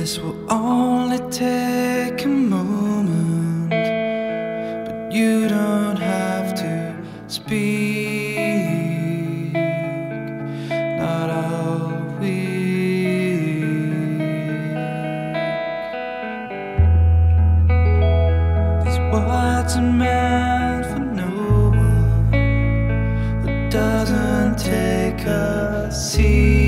This will only take a moment, but you don't have to speak. Not all week. These words are meant for no one who doesn't take a seat.